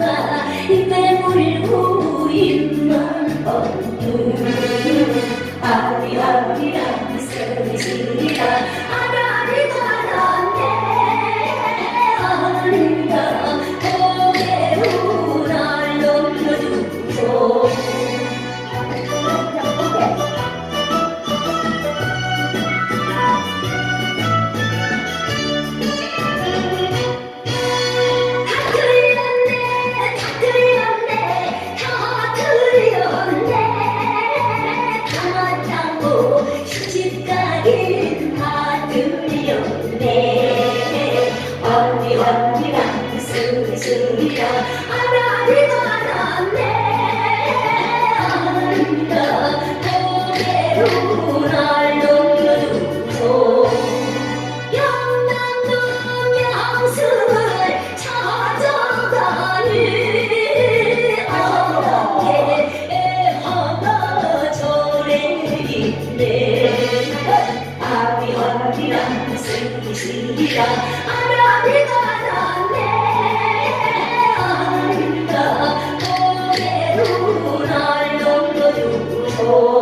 마 입에 물고 입만 뻗고 아리 아리랑 쓰리시리라 쓰리라 아라리 말았네. 아리가 고개로 날 넘겨주소 영남동 양승을 찾아가니. 어깨에 하나 저래있네. 아리 언니랑 쓰시리라 아라리가 đủ nay đông đôi